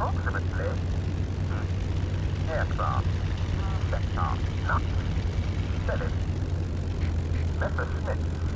Approximately hmm, aircraft, sector, nut, seven. Messerschmitt.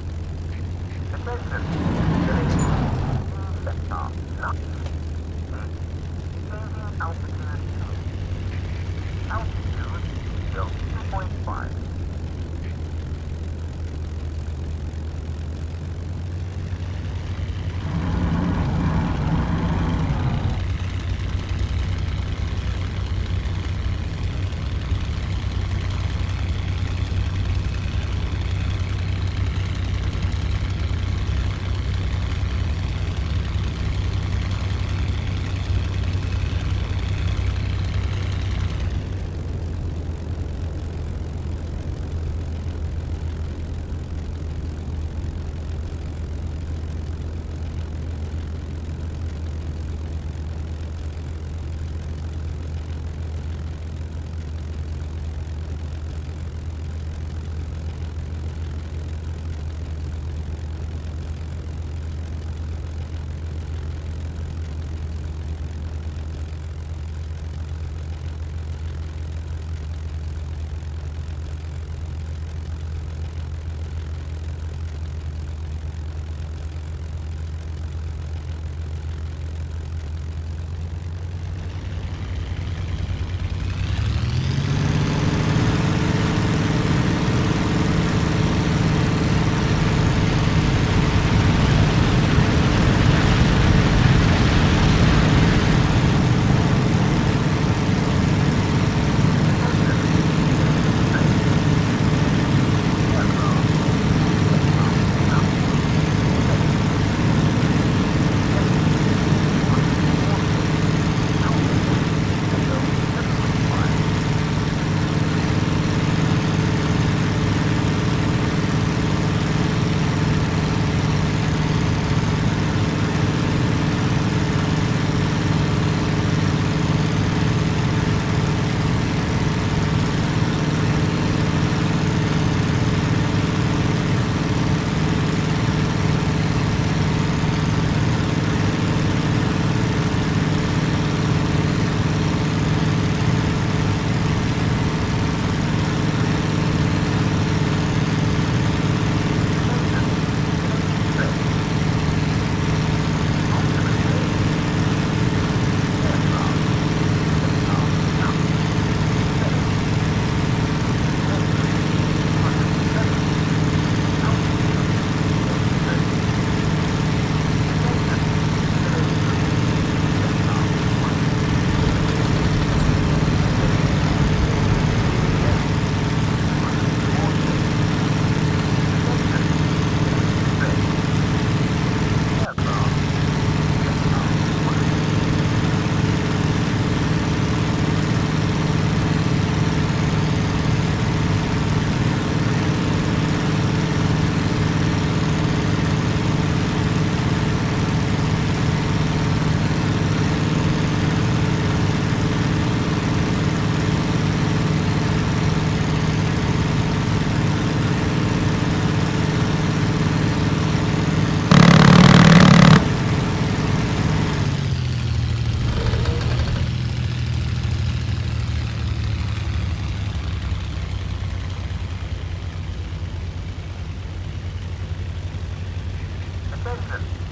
Attention,